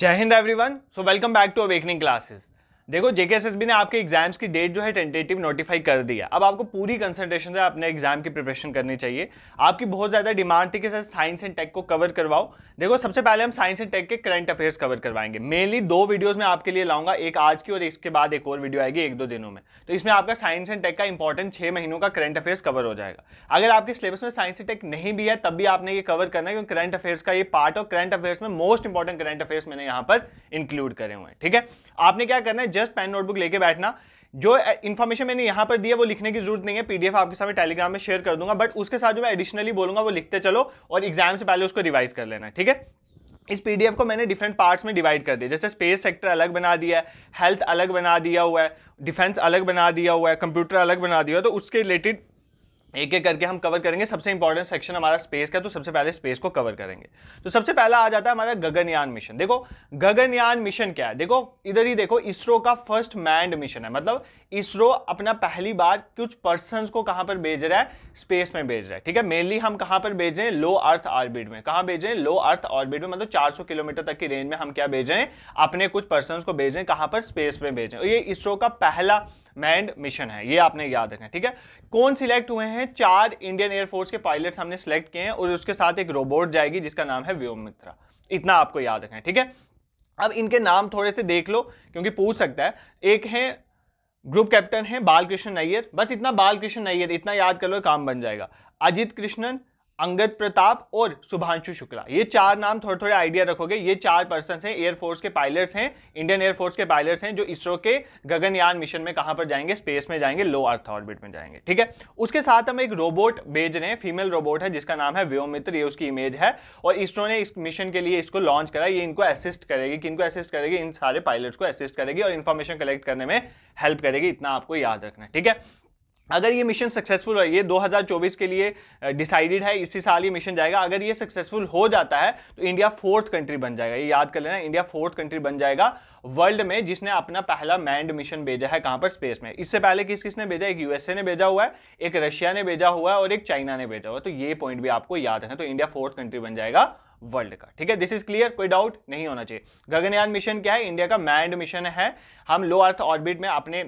Jai Hind everyone so welcome back to awakening classes देखो JKSSB ने आपके exams की डेट जो है टेंटेटिव नोटिफाई कर दिया अब आपको पूरी कंसंट्रेशन से अपने एग्ज़ाम की प्रिपरेशन करनी चाहिए। आपकी बहुत ज़्यादा डिमांड थी कि सर साइंस एंड टेक को कवर करवाओ। देखो, सबसे पहले हम साइंस एंड टेक के करंट अफेयर्स कवर करवाएँगे। मेनली दो वीडियोज़ में आपके लिए लाऊँगा, एक आज की और इसके बाद एक और वीडियो आएगी एक दो दिनों में। तो इसमें आपका साइंस एंड टेक का इंपॉर्टेंट छः महीनों का करंट अफेयर्स कवर हो जाएगा। अगर आपके सिलेबस में साइंस एंड टेक नहीं भी है, तब भी आपने ये कवर करना है, क्योंकि करंट अफेयर्स का ये पार्ट और करंट अफेयर्स में मोस्ट इंपॉर्टेंट करंट अफेयर्स मैंने यहाँ पर इंक्लूड करे हुए हैं। ठीक है? आपने क्या करना है? जस्ट पेन नोटबुक लेके बैठना। जो इन्फॉर्मेशन मैंने यहाँ पर दी है, वो लिखने की ज़रूरत नहीं है। पीडीएफ आपके सामने टेलीग्राम में शेयर कर दूँगा बट उसके साथ जो मैं एडिशनली बोलूँगा, वो लिखते चलो और एग्ज़ाम से पहले उसको रिवाइज कर लेना, ठीक है? इस पीडीएफ को मैंने डिफरेंट पार्ट्स में डिवाइड कर दिया। जैसे स्पेस सेक्टर अलग बना दिया है हेल्थ अलग बना दिया हुआ है डिफेंस अलग बना दिया हुआ है कंप्यूटर अलग बना दिया तो उसके रिलेटेड एक एक करके हम कवर करेंगे। सबसे इंपॉर्टेंट सेक्शन हमारा स्पेस का तो सबसे पहले स्पेस को कवर करेंगे। तो सबसे पहला आ जाता है हमारा गगनयान मिशन देखो, गगनयान मिशन क्या है? देखो, इधर ही देखो, इसरो का फ़र्स्ट मैंड मिशन है। मतलब इसरो अपना पहली बार कुछ पर्सन को कहाँ पर भेज रहा है? स्पेस में भेज रहा है। ठीक है? मेनली हम कहाँ पर भेज रहे हैं? लो अर्थ ऑर्बिट में। कहाँ भेज रहे हैं? लो अर्थ ऑर्बिट में। मतलब 400 किलोमीटर तक की रेंज में हम क्या भेज रहे हैं? अपने कुछ पर्सन को भेज रहे हैं, कहाँ पर? स्पेस में भेज रहे हैं। ये इसरो का पहला मैंड मिशन है, ये आपने याद रखना ठीक है? कौन सिलेक्ट हुए हैं? चार इंडियन एयरफोर्स के पायलट्स हमने सिलेक्ट किए हैं और उसके साथ एक रोबोट जाएगी जिसका नाम है व्योम मित्रा इतना आपको याद रखना है, ठीक है? अब इनके नाम थोड़े से देख लो, क्योंकि पूछ सकता है। एक है ग्रुप कैप्टन है, बालकृष्ण नैयर। बस इतना बालकृष्ण नैयर, इतना याद कर लो, काम बन जाएगा। अजित कृष्णन अंगद प्रताप और शुभांशु शुक्ला। ये चार नाम थोड़े थोड़े आइडिया रखोगे। ये चार पर्सन हैं एयरफोर्स के पायलट्स हैं इंडियन एयरफोर्स के पायलट्स हैं, जो इसरो के गगनयान मिशन में कहाँ पर जाएँगे? स्पेस में जाएँगे लो अर्थ ऑर्बिट में जाएँगे, ठीक है? उसके साथ हम एक रोबोट भेज रहे हैं फीमेल रोबोट है, जिसका नाम है व्योमित्र ये उसकी इमेज है। और इसरो ने इस मिशन के लिए इसको लॉन्च करा। ये इनको असिस्ट करेगी, किनको असिस्ट करेगी? इन सारे पायलट्स को असिस्ट करेगी और इन्फॉर्मेशन कलेक्ट करने में हेल्प करेगी। इतना आपको याद रखना है, ठीक है? अगर ये मिशन सक्सेसफुल है ये 2024 के लिए डिसाइडेड है, इसी साल ये मिशन जाएगा। अगर ये सक्सेसफुल हो जाता है तो इंडिया फोर्थ कंट्री बन जाएगा। ये याद कर लेना इंडिया फोर्थ कंट्री बन जाएगा वर्ल्ड में, जिसने अपना पहला मैंड मिशन भेजा है कहाँ पर? स्पेस में। इससे पहले किस किसने भेजा? एक यूएसए ने भेजा हुआ है, एक रशिया ने भेजा हुआ है, और एक चाइना ने भेजा हुआ है। तो ये पॉइंट भी आपको याद है। तो इंडिया फोर्थ कंट्री बन जाएगा वर्ल्ड का। ठीक है? दिस इज़ क्लियर कोई डाउट नहीं होना चाहिए। गगनयान मिशन क्या है? इंडिया का मैंड मिशन है। हम लो अर्थ ऑर्बिट में अपने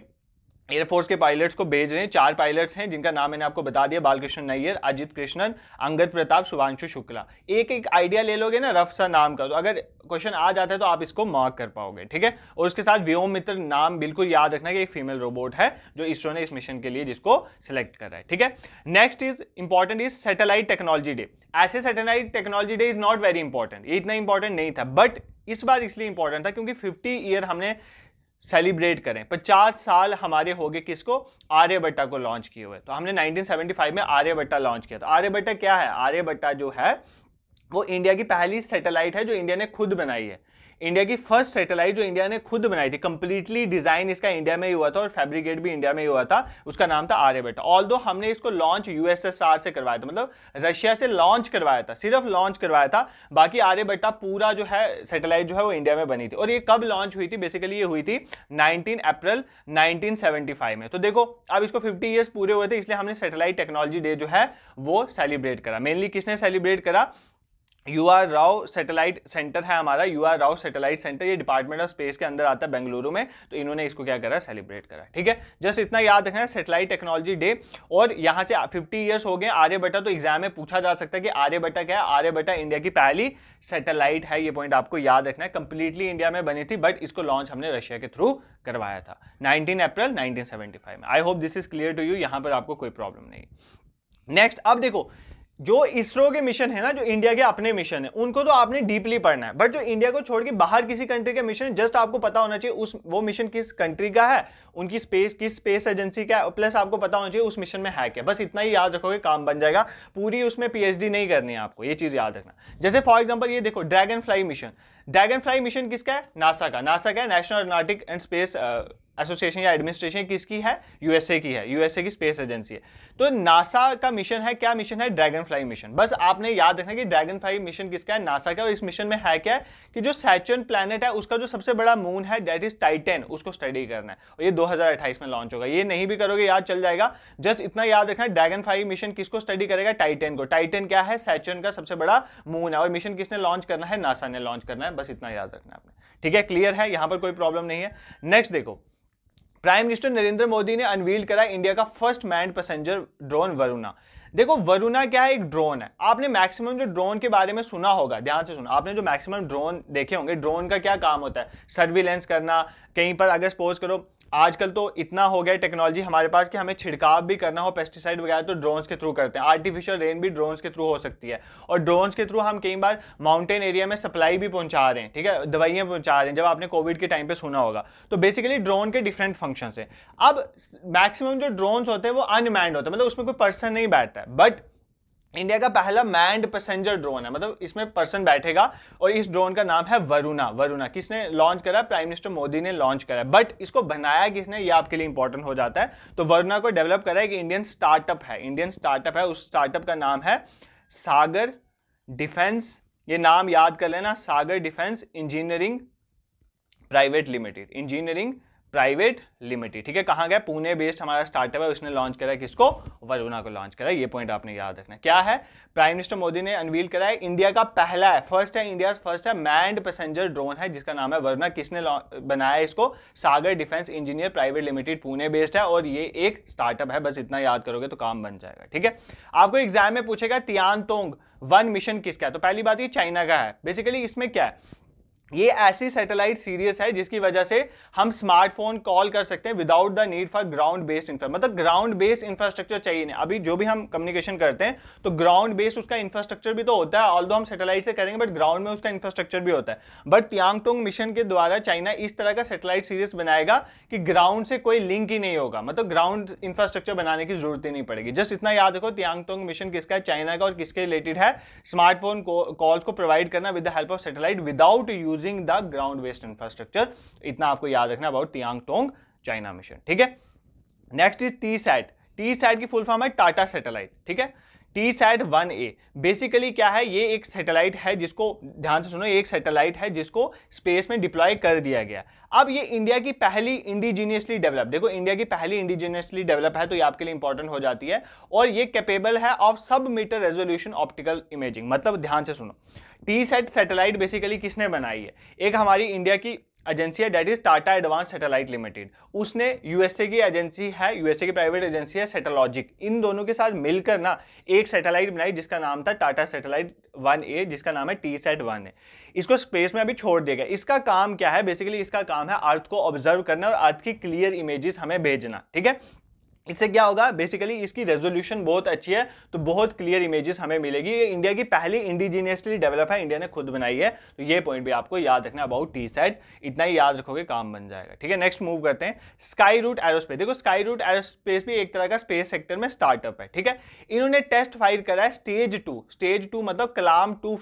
एयरफोर्स के पायलट्स को भेज रहे हैं। चार पायलट्स हैं, जिनका नाम मैंने आपको बता दिया, बालकृष्ण नैयर, अजित कृष्णन, अंगद प्रताप, शुभांशु शुक्ला। एक एक आइडिया ले लोगे ना, रफ सा नाम का तो अगर क्वेश्चन आ जाता है तो आप इसको मार्क कर पाओगे, ठीक है? और उसके साथ व्योम मित्र नाम बिल्कुल याद रखना कि एक फीमेल रोबोट है, जो इसरो ने इस मिशन के लिए जिसको सिलेक्ट कर है, ठीक है? Next is important is satellite technology day ऐसे satellite technology day is not very important ये इतना इंपॉर्टेंट नहीं था बट इस बार इसलिए इंपॉर्टेंट था क्योंकि 50 ईयर हमने सेलिब्रेट करें। पचास साल हमारे हो गए किसको? आर्यभट्टा को लॉन्च किए हुए। तो हमने 1975 में आर्यभट्टा लॉन्च किया। तो आर्यभट्टा क्या है? आर्यभट्टा जो है, वो इंडिया की पहली सैटेलाइट है जो इंडिया ने खुद बनाई है। इंडिया की फ़र्स्ट सैटेलाइट जो इंडिया ने खुद बनाई थी कंप्लीटली डिज़ाइन इसका इंडिया में ही हुआ था और फैब्रिकेट भी इंडिया में ही हुआ था, उसका नाम था आर्यभट्ट ऑल दो हमने इसको लॉन्च यूएसएसआर से करवाया था मतलब रशिया से लॉन्च करवाया था, सिर्फ़ लॉन्च करवाया था, बाकी आर्यभट्टा पूरा जो है सैटेलाइट जो है वो इंडिया में बनी थी। और ये कब लॉन्च हुई थी? बेसिकली ये हुई थी नाइनटीन अप्रैल नाइनटीन में। तो देखो, अब इसको फिफ्टी ईयर्स पूरे हुए थे, इसलिए हमने सैटेलाइट टेक्नोलॉजी डे जो है वो सेलिब्रेट करा। मेनली किसने सेलिब्रेट करा? U R Rao satellite centre है हमारा U R Rao satellite centre ये डिपार्टमेंट ऑफ़ स्पेस के अंदर आता है बेंगलुरु में तो इन्होंने इसको क्या करा सेलिब्रेट करा, ठीक है? जस्ट इतना याद रखना है सैटेलाइट टेक्नोलॉजी डे और यहाँ से 50 ईयर्स हो गए आर्यभट्टा तो एग्ज़ाम में पूछा जा सकता है कि आर्यभट्टा क्या है? आर्यभट्टा इंडिया की पहली सैटेलाइट है, ये पॉइंट आपको याद रखना है कंप्लीटली इंडिया में बनी थी बट इसको लॉन्च हमने रशिया के थ्रू करवाया था नाइनटीन अप्रैल नाइनटीन में। I hope this is clear to you यहाँ पर आपको कोई प्रॉब्लम नहीं। नेक्स्ट अब देखो जो इसरो के मिशन है ना, जो इंडिया के अपने मिशन है, उनको तो आपने डीपली पढ़ना है। बट जो इंडिया को छोड़ के बाहर किसी कंट्री के मिशन जस्ट आपको पता होना चाहिए उस, वो मिशन किस कंट्री का है, उनकी स्पेस किस स्पेस एजेंसी का है प्लस आपको पता होना चाहिए उस मिशन में है। क्या बस इतना ही याद रखोगे, काम बन जाएगा। पूरी उसमें पीएचडी नहीं करनी है आपको, ये चीज़ याद रखना। जैसे फॉर एग्ज़ाम्पल ये देखो dragon fly mission dragon fly mission किसका है? नासा का। नासा का है national aeronautic and space association या एडमिनिस्ट्रेशन किसकी है? यूएसए की है। यूएसए की स्पेस एजेंसी है। तो नासा का मिशन है, क्या मिशन है? ड्रैगन फ्लाई मिशन बस आपने याद रखना कि ड्रैगन फ्लाई मिशन किसका है? नासा का। और इस मिशन में है क्या? है कि जो सैचुरन प्लैनेट है, उसका जो सबसे बड़ा मून है डेट इज़ टाइटेन उसको स्टडी करना है। और ये 2028 में लॉन्च होगा। ये नहीं भी करोगे, याद चल जाएगा। जस्ट इतना याद रखना ड्रैगन फ्लाई मिशन किसको स्टडी करेगा? टाइटेन को। टाइटेन क्या है? सैचुरन का सबसे बड़ा मून है। और मिशन किसने लॉन्च करना है? नासा ने लॉन्च करना है। बस इतना याद रखना है आपने। ठीक है? क्लियर है? यहाँ पर कोई प्रॉब्लम नहीं है। नेक्स्ट देखो। प्राइम मिनिस्टर नरेंद्र मोदी ने अनवील करा इंडिया का first manned passenger drone Varuna देखो वरुणा क्या है एक ड्रोन है? आपने मैक्सिमम जो ड्रोन के बारे में सुना होगा, ध्यान से सुना, आपने जो मैक्सिमम ड्रोन देखे होंगे ड्रोन का क्या काम होता है? सर्विलेंस करना, कहीं पर अगर सपोज़ करो आजकल तो इतना हो गया टेक्नोलॉजी हमारे पास कि हमें छिड़काव भी करना हो पेस्टिसाइड वगैरह तो ड्रोन्स के थ्रू करते हैं। आर्टिफिशियल रेन भी ड्रोन्स के थ्रू हो सकती है। और ड्रोन्स के थ्रू हम कई बार माउंटेन एरिया में सप्लाई भी पहुँचा रहे हैं, ठीक है? दवाइयाँ पहुँचा रहे हैं, जब आपने कोविड के टाइम पर सुना होगा। तो बेसिकली ड्रोन के डिफरेंट फ़ंक्शन है। अब मैक्सिमम जो ड्रोन्स होते हैं, वो अनमैंड होते हैं मतलब उसमें कोई पर्सन नहीं बैठता है। बट इंडिया का पहला मैंड पैसेंजर ड्रोन है। मतलब इसमें पर्सन बैठेगा और इस ड्रोन का नाम है वरुणा। वरुणा, किसने लॉन्च करा? प्राइम मिनिस्टर मोदी ने लॉन्च करा। बट इसको बनाया किसने? ये आपके लिए इंपॉर्टेंट हो जाता है। तो वरुणा को डेवलप करा है कि इंडियन स्टार्टअप है। इंडियन स्टार्टअप है। उस स्टार्टअप का नाम है सागर डिफेंस ये नाम याद कर लेना। Sagar defence engineering private limited engineering private limited. ठीक है, कहाँ गया? पुणे बेस्ड हमारा स्टार्टअप है, उसने लॉन्च करा है किसको? वरुणा को लॉन्च करा है। ये पॉइंट आपने याद रखना क्या है? प्राइम मिनिस्टर मोदी ने अनवील करा है, इंडिया का पहला है फ़र्स्ट है, इंडिया फ़र्स्ट है मैंड पैसेंजर ड्रोन है, जिसका नाम है वरुणा। किसने बनाया इसको? Sagar defence engineer private limited Pune based है, और ये एक स्टार्टअप है। बस इतना याद करोगे तो काम बन जाएगा। ठीक है? आपको एग्ज़ाम में पूछेगा तियान वन मिशन किसका है? तो पहली बात ये चाइना का है। बेसिकली इसमें क्या है? ये ऐसी सैटेलाइट सीरीज़ है जिसकी वजह से हम स्मार्टफ़ोन कॉल कर सकते हैं without the need for ground based infra मतलब ग्राउंड बेस्ड इंफ्रास्ट्रक्चर चाहिए नहीं। अभी जो भी हम कम्युनिकेशन करते हैं तो ग्राउंड बेस्ड उसका इंफ्रास्ट्रक्चर भी तो होता है ऑल हम सैटेलाइट से करेंगे बट ग्राउंड में उसका इंफ्रास्ट्रक्चर भी होता है। बट यांगटोंग मिशन के द्वारा चाइना इस तरह का सेटेलाइट सीरीज़ बनाएगा कि ग्राउंड से कोई लिंक ही नहीं होगा। मतलब ग्राउंड इंफ्रास्ट्रक्चर बनाने की ज़रूरत ही नहीं पड़ेगी। जस्ट इतना याद रखो त्यांगटोंग मिशन किसका है? चाइना का और किसके रिलेटेड है? स्मार्टफ़ोन कॉल्स को प्रोवाइड करना with the help of satellite without using the ground based infrastructure इतना आपको याद रखना about Tiantong China mission ठीक है? Next is T sat T sat की फुल फॉर्म है टाटा सैटेलाइट ठीक है? T sat one A basically क्या है? ये एक सैटेलाइट है जिसको, ध्यान से सुनो एक सैटेलाइट है जिसको स्पेस में डिप्लॉय कर दिया गया। अब ये इंडिया की पहली इंडिजीनियसली डेवलप देखो इंडिया की पहली इंडिजीनियसली डेवलप है तो ये आपके लिए इंपॉर्टेंट हो जाती है। और ये कैपेबल है ऑफ़ सब मीटर रेजोल्यूशन ऑप्टिकल इमेजिंग मतलब ध्यान से सुनो। टी सेट सैटेलाइट बेसिकली किसने बनाई है? एक हमारी इंडिया की एजेंसी है that is Tata advance satellite limited उसने यूएसए की एजेंसी है यूएसए की प्राइवेट एजेंसी है सेटेलॉजिक इन दोनों के साथ मिलकर ना एक सैटेलाइट बनाई, जिसका नाम था टाटा सैटेलाइट वन ए जिसका नाम है टी सेट वन है इसको स्पेस में अभी छोड़ दिया गया। इसका काम क्या है? बेसिकली इसका काम है अर्थ को ऑब्ज़र्व करना और अर्थ की क्लियर इमेजेस हमें भेजना, ठीक है? इससे क्या होगा? बेसिकली इसकी रेजोल्यूशन बहुत अच्छी है तो बहुत क्लियर इमेजेस हमें मिलेगी। ये इंडिया की पहली इंडिजीनियसली डेवलप है इंडिया ने खुद बनाई है। तो ये पॉइंट भी आपको याद रखना अबाउट टी साइड इतना ही याद रखोगे काम बन जाएगा। ठीक है नेक्स्ट मूव करते हैं। स्काई रूट एरोस्पेस देखो स्काई रूट एरोस्पेस भी एक तरह का स्पेस सेक्टर में स्टार्टअप है, ठीक है? इन्होंने टेस्ट फ़ाइल करा है स्टेज टू स्टेज टू मतलब कलाम टू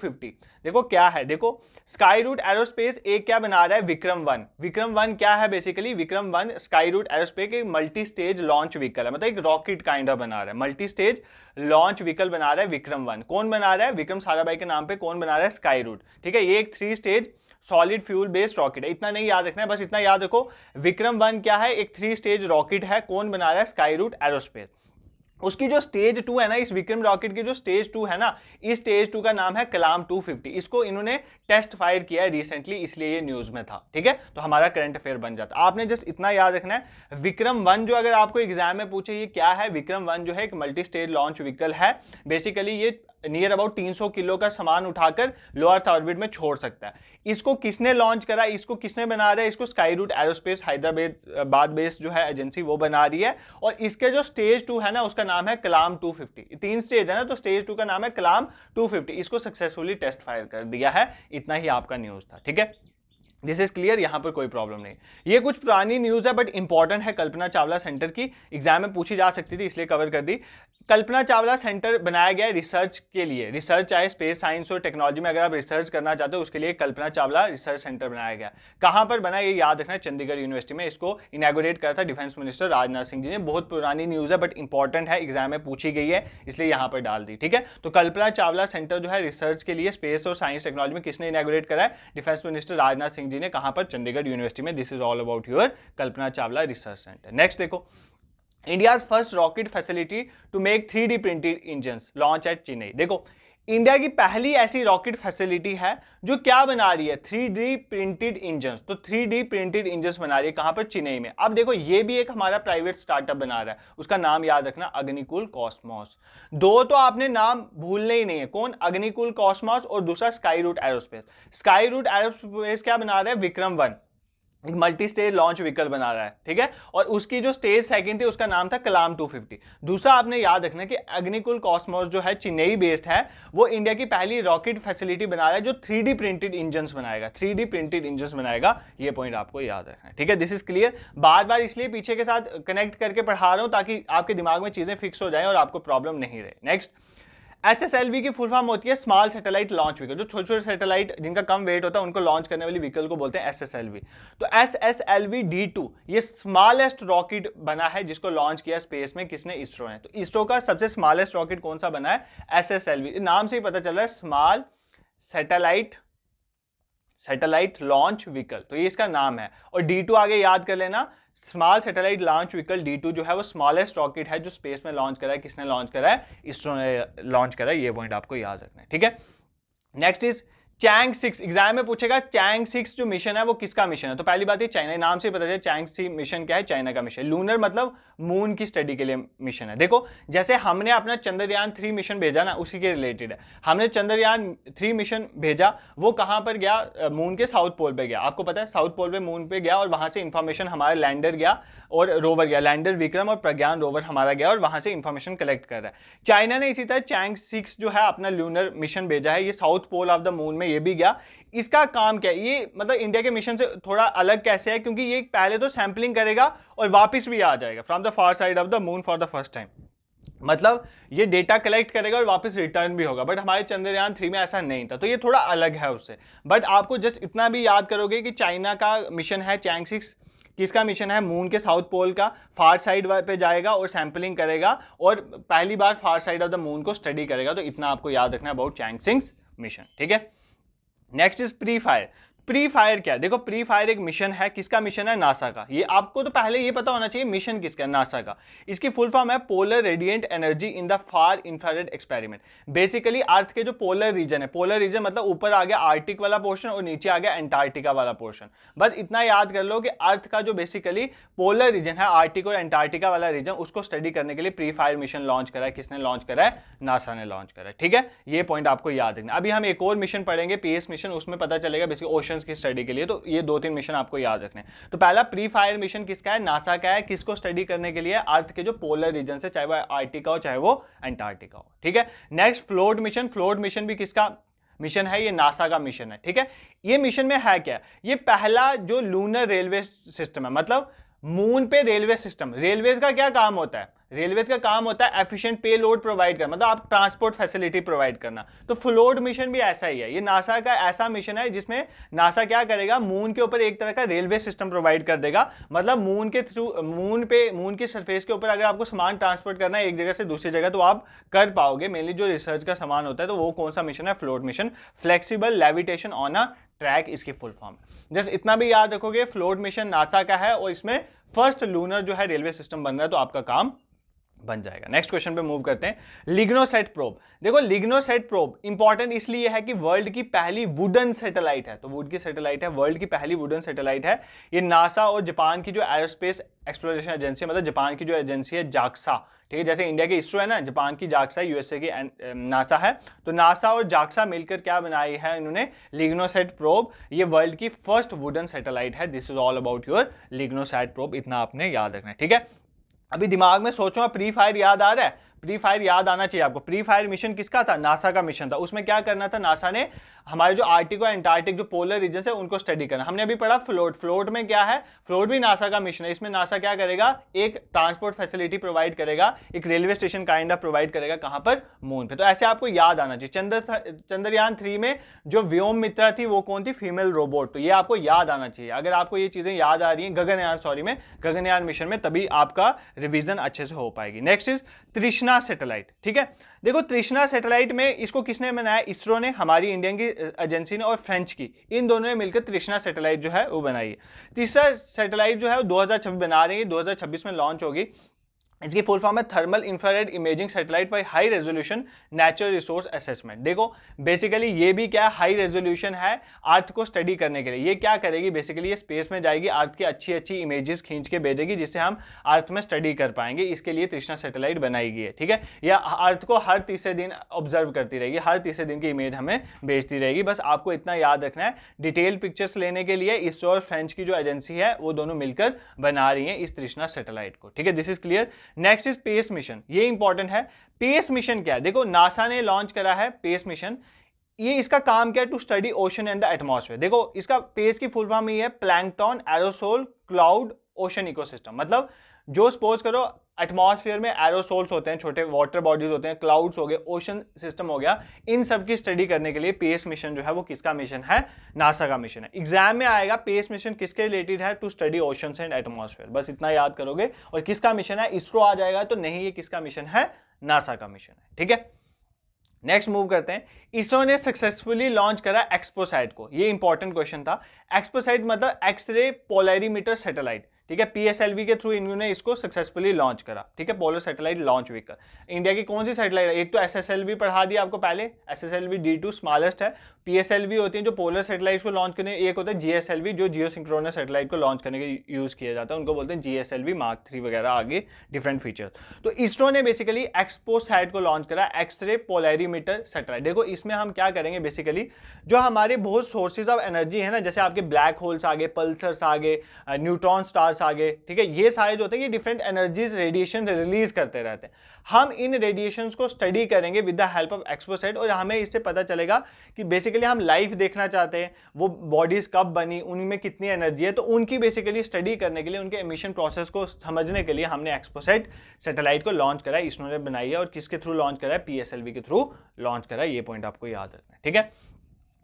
देखो क्या है? देखो स्काई रूट एरोस्पेस एक क्या बना रहा है? विक्रम वन। विक्रम वन क्या है basically Vikram one Skyroot Aerospace एक मल्टी स्टेज लॉन्च व्हीकल है। मतलब एक रॉकेट काइंड ऑफ़ बना रहा है। मल्टी स्टेज लॉन्च व्हीकल बना रहा है विक्रम वन। कौन बना रहा है? विक्रम साराभाई के नाम पे कौन बना रहा है? स्काई रूट ठीक है, ये एक three stage solid fuel based rocket है। इतना नहीं याद रखना है, बस इतना याद रखो। विक्रम वन क्या है? एक थ्री स्टेज रॉकेट है। कौन बना रहा है? Skyroot Aerospace. उसकी जो स्टेज टू है ना, इस विक्रम रॉकेट की जो स्टेज टू है ना, इस स्टेज टू का नाम है कलाम 250 इसको इन्होंने टेस्ट फायर किया है रिसेंटली इसलिए ये न्यूज़ में था, ठीक है? तो हमारा करंट अफेयर बन जाता। आपने जस्ट इतना याद रखना है, विक्रम वन जो अगर आपको एग्ज़ाम में पूछे, ये क्या है? विक्रम वन जो है एक मल्टी स्टेज लॉन्च व्हीकल है। बेसिकली ये नियर अबाउट 300 किलो का सामान उठाकर लोअर अर्थ ऑर्बिट में छोड़ सकता है। इसको किसने लॉन्च करा? इसको किसने बना रहा है? इसको Skyroot aerospace Hyderabad based जो है एजेंसी वो बना रही है। और इसके जो स्टेज टू है ना, उसका नाम है कलाम 250 तीन स्टेज है ना तो स्टेज टू का नाम है कलाम 250 इसको सक्सेसफुली टेस्ट फायर कर दिया है। इतना ही आपका न्यूज़ था, ठीक है? दिस इज़ क्लियर यहाँ पर कोई प्रॉब्लम नहीं। ये कुछ पुरानी न्यूज़ है बट इंपॉर्टेंट है कल्पना चावला सेंटर की। एग्ज़ाम में पूछी जा सकती थी, इसलिए कवर कर दी। कल्पना चावला सेंटर बनाया गया है रिसर्च के लिए। रिसर्च चाहे स्पेस साइंस और टेक्नोलॉजी में अगर आप रिसर्च करना चाहते हो, उसके लिए कल्पना चावला रिसर्च सेंटर बनाया गया। कहाँ पर बना, ये याद रखना, चंडीगढ़ यूनिवर्सिटी में। इसको इनागोरेट करा था डिफेंस मिनिस्टर राजनाथ सिंह जी ने। बहुत पुरानी न्यूज़ है बट इंपॉर्टेंट है एग्ज़ाम में पूछी गई है, इसलिए यहाँ पर डाल दी, ठीक है? तो कल्पना चावला सेंटर जो है रिसर्च के लिए स्पेस और साइंस टेक्नोलॉजी में किसने इनागोरेट करा है? डिफेंस मिनिस्टर राजनाथ सिंह जी ने कहाँ पर? चंडीगढ़ यूनिवर्सिटी में। This is all about your Kalpana Chawla research centre next देखो। India first rocket facility to make three D printed engine launch at Chennai देखो इंडिया की पहली ऐसी रॉकेट फैसिलिटी है जो क्या बना रही है? थ्री डी प्रिंटेड इंजन तो थ्री डी प्रिंटेड इंजन बना रही है कहाँ पर? चेन्नई में। अब देखो, ये भी एक हमारा प्राइवेट स्टार्टअप बना रहा है। उसका नाम याद रखना, अग्निकुल कॉस्मोस। दो तो आपने नाम भूलने ही नहीं है। कौन? अग्निकुल कॉस्मोस और दूसरा Skyroot aerospace. Skyroot aerospace क्या बना रहा है? Vikram one. Multi stage launch vehicle बना रहा है, ठीक है? और उसकी जो स्टेज सेकंड थी, उसका नाम था कलाम 250 दूसरा आपने याद रखना कि अग्निकुल कॉस्मोस जो है चेन्नई बेस्ड है, वो इंडिया की पहली रॉकेट फैसिलिटी बना रहा है जो थ्री प्रिंटेड इंजन बनाएगा थ्री प्रिंटेड इंजन बनाएगा, ये पॉइंट आपको याद रखना है, ठीक है? दिस इज़ क्लियर बार बार इसलिए पीछे के साथ कनेक्ट करके पढ़ा रहा हूँ ताकि आपके दिमाग में चीज़ें फिक्स हो जाए और आपको प्रॉब्लम नहीं रहे. Next S S L V की फुल फॉर्म होती है स्मॉल सैटेलाइट लॉन्च व्हीकल जो छोटे छोटे सैटेलाइट जिनका कम वेट होता है, उनको लॉन्च करने वाली व्हीकल को बोलते हैं एस एस एल वी तो एस डी टू ये स्मॉलेस्ट रॉकेट बना है जिसको लॉन्च किया स्पेस में किसने? इसरो ने। तो इसरो का सबसे स्मॉलेस्ट रॉकेट कौन सा बना है? एस एस एल वी नाम से ही पता चल रहा है small satellite satellite launch vehicle तो ये इसका नाम है। और डी टू आगे याद कर लेना small satellite launch vehicle D two जो है, वो स्मॉलेस्ट रॉकेट है जो स्पेस में लॉन्च करा है, किसने लॉन्च करा है? इसरो ने लॉन्च करा है, ये पॉइंट आपको याद रखना है, ठीक है? Next is Chang'e six exam में पूछेगा चैंग सिक्स जो मिशन है, वो किसका मिशन है? तो पहली बात ये चाइना नाम से पता चले चैंग सी मिशन क्या है? चाइना का मिशन लूनर मतलब मून की स्टडी के लिए मिशन है. देखो, जैसे हमने अपना चंद्रयान थ्री मिशन भेजा ना, उसी के रिलेटेड है. हमने चंद्रयान थ्री मिशन भेजा, वो कहाँ पर गया? मून के साउथ पोल पे गया. आपको पता है साउथ पोल पे मून पे गया और वहाँ से इंफॉर्मेशन हमारा लैंडर गया और रोवर गया. लैंडर विक्रम और प्रज्ञान रोवर हमारा गया और वहाँ से इंफॉर्मेशन कलेक्ट कर रहा है. चाइना ने इसी तरह चैंग सिक्स जो है, अपना लूनर मिशन भेजा है. ये south pole of the moon में ये भी गया। इसका काम क्या है? ये मतलब इंडिया के मिशन से थोड़ा अलग कैसे है? क्योंकि ये पहले तो सैम्पलिंग करेगा और वापस भी आ जाएगा from the far side of the moon for the first time मतलब ये डेटा कलेक्ट करेगा और वापस रिटर्न भी होगा। बट हमारे चंद्रयान थ्री में ऐसा नहीं था। तो ये थोड़ा अलग है उससे। बट आपको जस्ट इतना भी याद करोगे कि चाइना का मिशन है चैंग सिक्स किसका मिशन है? मून के साउथ पोल का। फार साइड पे जाएगा और सैंपलिंग करेगा और पहली बार far side of the moon को स्टडी करेगा। तो इतना आपको याद रखना है अबाउट चैंग सिंग्स मिशन ठीक है? Next is PREFIRE PREFIRE क्या देखो प्री फायर एक मिशन है। किसका मिशन है? नासा का। ये आपको तो पहले ये पता होना चाहिए मिशन किसका है? नासा का। इसकी फुल फॉर्म है polar radiant energy in the far infrared experiment basically earth के जो पोलर रीजन है पोलर रीजन मतलब ऊपर आ गया आर्टिक वाला पोर्शन और नीचे आ गया एंटार्क्टिका वाला पोर्शन बस इतना याद कर लो कि अर्थ का जो बेसिकली पोलर रीजन है आर्टिक और एंटार्क्टिका वाला रीजन उसको स्टडी करने के लिए प्री फायर मिशन लॉन्च करा है। किसने लॉन्च करा है? नासा ने लॉन्च करा है। ठीक है? ये पॉइंट आपको याद रखना। अभी हम एक और मिशन पढ़ेंगे पीएस मिशन उसमें पता चलेगा बेसिक ओशन की स्टडी के लिए तो ये दो तीन मिशन आपको याद रखने तो पहला प्री फायर मिशन किसका है? नासा का है। किसको स्टडी करने के लिए अर्थ के जो पोलर रीजन से, चाहे वो आर्टिका हो, चाहे वो एंटार्क्टिका हो, ठीक है? Next FLOAT mission FLOAT mission भी किसका मिशन है? ये नासा का मिशन है, ठीक है? ये मिशन में है क्या? ये पहला जो लूनर रेलवे सिस्टम है मतलब मून पे रेलवे सिस्टम रेलवेज का क्या काम होता है? रेलवेज का काम होता है एफिशिएंट पे लोड प्रोवाइड करना मतलब आप ट्रांसपोर्ट फैसिलिटी प्रोवाइड करना। तो फ्लोट मिशन भी ऐसा ही है। ये नासा का ऐसा मिशन है जिसमें नासा क्या करेगा मून के ऊपर एक तरह का रेलवे सिस्टम प्रोवाइड कर देगा। मतलब मून के थ्रू मून पे मून की सरफेस के ऊपर अगर आपको सामान ट्रांसपोर्ट करना है एक जगह से दूसरी जगह तो आप कर पाओगे। मेनली जो रिसर्च का सामान होता है तो वो कौन सा मिशन है? FLOAT mission flexible levitation on a track इसकी फुल फॉर्म जस्ट इतना भी याद रखोगे फ्लोट मिशन नासा का है और इसमें फ़र्स्ट लूनर जो है रेलवे सिस्टम बन रहा है तो आपका काम बन जाएगा। नेक्स्ट क्वेश्चन पे मूव करते हैं। लिग्नोसेट प्रोब देखो लिग्नोसेट प्रोब इंपॉर्टेंट इसलिए है कि वर्ल्ड की पहली वुडन सैटेलाइट है। तो वुड की सैटेलाइट है वर्ल्ड की पहली वुडन सैटेलाइट है। ये नासा और जापान की जो एरोस्पेस एक्सप्लोरेशन एजेंसी मतलब जापान की जो एजेंसी है जाक्सा ठीक है, जैसे इंडिया की इसरो है ना जापान की जाक्सा यूएसए की नासा है। तो नासा और जाक्सा मिलकर क्या बनाई है इन्होंने? लिग्नोसेट प्रोब ये वर्ल्ड की फ़र्स्ट वुडन सैटेलाइट है। This is all about your LignoSat probe इतना आपने याद रखना है। ठीक है? अभी दिमाग में सोचो प्री फायर याद आ रहा है? प्री फायर याद आना चाहिए आपको। प्री फायर मिशन किसका था? नासा का मिशन था। उसमें क्या करना था? नासा ने हमारे जो आर्टिक और एंटार्टिक जो पोलर रीजन है, उनको स्टडी करना। हमने अभी पढ़ा फ्लोट फ्लोट में क्या है? फ्लोट भी नासा का मिशन है। इसमें नासा क्या करेगा? एक ट्रांसपोर्ट फैसिलिटी प्रोवाइड करेगा। एक railway station kind of provide करेगा कहाँ पर? मून पे। तो ऐसे आपको याद आना चाहिए। चंद्र चंद्रयान थ्री में जो व्योम मित्रा थी, वो कौन थी? फीमेल रोबोट तो ये आपको याद आना चाहिए। अगर आपको ये चीज़ें याद आ रही हैं, गगनयान सॉरी में गगनयान मिशन में, तभी आपका रिविजन अच्छे से हो पाएगी। नेक्स्ट इज़ त्रिष्णा सेटेलाइट, ठीक है? देखो, तृष्णा सैटेलाइट में इसको किसने बनाया? इसरो ने, हमारी इंडियन की एजेंसी ने और फ्रेंच की। इन दोनों ने मिलकर तृष्णा सैटेलाइट जो है, वो बनाई है। तीसरा सैटेलाइट जो है, वो 2026 बना रही है 2026 में लॉन्च होगी। इसकी फुल फॉर्म है thermal infrared imaging satellite by high resolution natural resource assessment देखो बेसिकली ये भी क्या हाई रेजोल्यूशन है अर्थ को स्टडी करने के लिए। ये क्या करेगी? बेसिकली ये स्पेस में जाएगी अर्थ की अच्छी अच्छी इमेजेस खींच के भेजेगी, जिससे हम अर्थ में स्टडी कर पाएँगे। इसके लिए तृष्णा सैटेलाइट बनाई गई है ठीक है? या अर्थ को हर तीसरे दिन ऑब्ज़र्व करती रहेगी, हर तीसरे दिन की इमेज हमें भेजती रहेगी। बस आपको इतना याद रखना है डिटेल पिक्चर्स लेने के लिए इसरो और फ्रेंच की जो एजेंसी है, वो दोनों मिलकर बना रही है इस तृष्णा सैटेलाइट को, ठीक है? This is clear next is PACE mission ये इंपॉर्टेंट है। पेस मिशन क्या है? देखो नासा ने लॉन्च करा है पेस मिशन ये इसका काम क्या है? To study ocean and the atmosphere देखो, इसका पेस की फुल फॉर्म ये है। Plankton aerosol cloud ocean ecosystem मतलब जो सपोज़ करो एटमॉस्फेयर में एरोसोल्स होते हैं, छोटे वाटर बॉडीज होते हैं क्लाउड्स हो गए ओशन सिस्टम हो गया, इन सब की स्टडी करने के लिए पेस मिशन जो है, वो किसका मिशन है? नासा का मिशन है। एग्ज़ाम में आएगा पेस मिशन किसके रिलेटेड है? To study ocean and atmosphere बस इतना याद करोगे। और किसका मिशन है? इसरो आ जाएगा तो नहीं, ये किसका मिशन है? नासा का मिशन है। ठीक है? नेक्स्ट मूव करते हैं। इसरो ने सक्सेसफुली लॉन्च करा एक्सपोसाइट को। ये इंपॉर्टेंट क्वेश्चन था। एक्सपोसाइट मतलब एक्सरे पोलैरीमीटर सैटेलाइट ठीक है पीएसएलवी के थ्रू इन्होंने इसको सक्सेसफुली लॉन्च करा, ठीक है polar satellite launch vehicle India की कौन सी सैटेलाइट एक तो एसएसएलवी पढ़ा दिया आपको पहले एसएसएलवी डी टू स्मॉलेस्ट है पीएसएलवी होती है जो पोलर सैटेलाइट को लॉन्च करने एक होता है जीएसएलवी जो जियो सिंक्रोनस सेटेलाइट को लॉन्च करने के यूज़ किया जाता है। उनको बोलते हैं जीएसएलवी मार्क थ्री वगैरह आगे डिफरेंट फीचर्स तो इसरो ने बेसिकली एक्सपो सैट को लॉन्च करा एक्सरे पोलैरीमीटर सेटेलाइट देखो, इसमें हम क्या करेंगे बेसिकली जो हमारे बहुत सोर्सेज ऑफ़ एनर्जी है ना, जैसे आपके ब्लैक होल्स आगे पल्सर्स आगे न्यूट्रॉन स्टार्स आगे, ठीक है? ये सारे जो होते हैं, ये डिफरेंट एनर्जीज रेडिएशन रिलीज़ करते रहते हैं। हम इन रेडिएशंस को स्टडी करेंगे with the help of XPoSat और हमें इससे पता चलेगा कि बेसिकली हम लाइफ देखना चाहते हैं, वो बॉडीज कब बनी, उनमें कितनी एनर्जी है तो उनकी बेसिकली स्टडी करने के लिए, उनके एमिशन प्रोसेस को समझने के लिए हमने एक्सपोसेट सैटेलाइट को लॉन्च करा है इसरो ने बनाई है और किसके थ्रू लॉन्च करा है पी के थ्रू लॉन्च करा है, ये पॉइंट आपको याद रखना है, ठीक है?